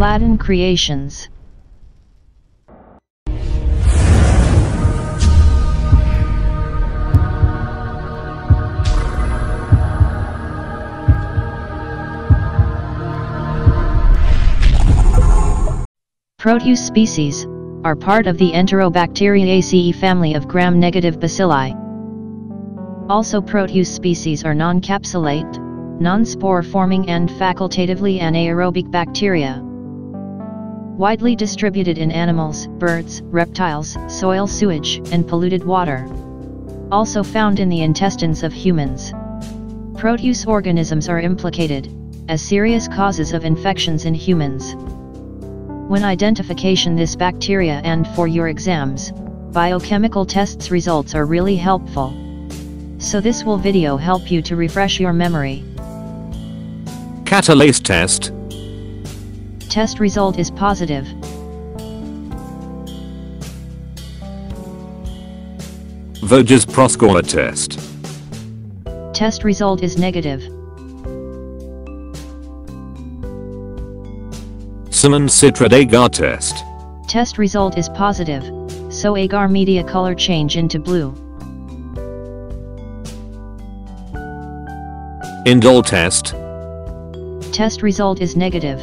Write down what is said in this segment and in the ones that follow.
Aladdin Creations. Proteus species are part of the Enterobacteriaceae family of gram-negative bacilli. Also Proteus species are non-capsulate, non-spore forming and facultatively anaerobic bacteria. Widely distributed in animals, birds, reptiles, soil sewage, and polluted water. Also found in the intestines of humans. Proteus organisms are implicated as serious causes of infections in humans. When identification this bacteria and for your exams, biochemical tests results are really helpful. So this will video help you to refresh your memory. Catalase test. Test result is positive. Voges Proskauer test. Test result is negative. Simmons citrate agar test. Test result is positive, so agar media color change into blue. Indole test. Test result is negative.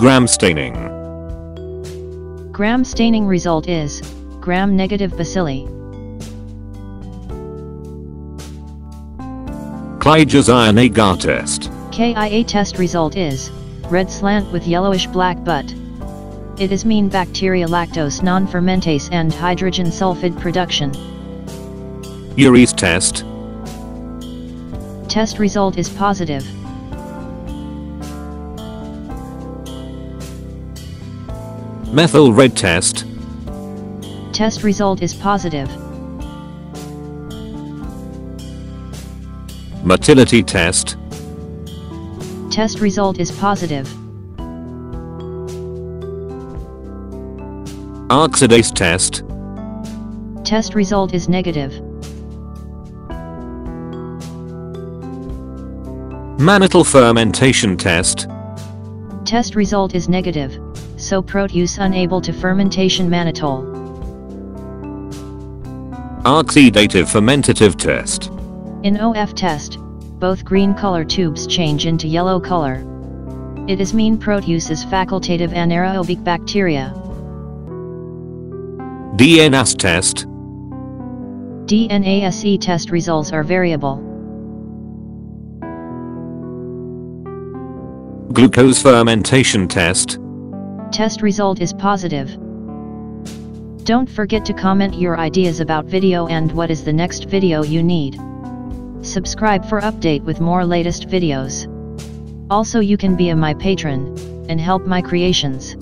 Gram staining. Gram staining result is gram negative bacilli. Kligler's iron agar test. KIA test result is red slant with yellowish black butt. It is mean bacteria lactose non-fermentase and hydrogen sulfide production. Urease test. Test result is positive. Methyl red test. Test result is positive. Motility test. Test result is positive. Oxidase test. Test result is negative. Mannitol fermentation test. Test result is negative, so Proteus unable to fermentation mannitol. Oxidative fermentative test. In OF test, both green color tubes change into yellow color. It is mean Proteus is facultative anaerobic bacteria. DNase test. DNASE test results are variable. Glucose fermentation test. Test result is positive. Don't forget to comment your ideas about video and what is the next video you need. Subscribe for update with more latest videos. Also you can be a my patron, and help my creations.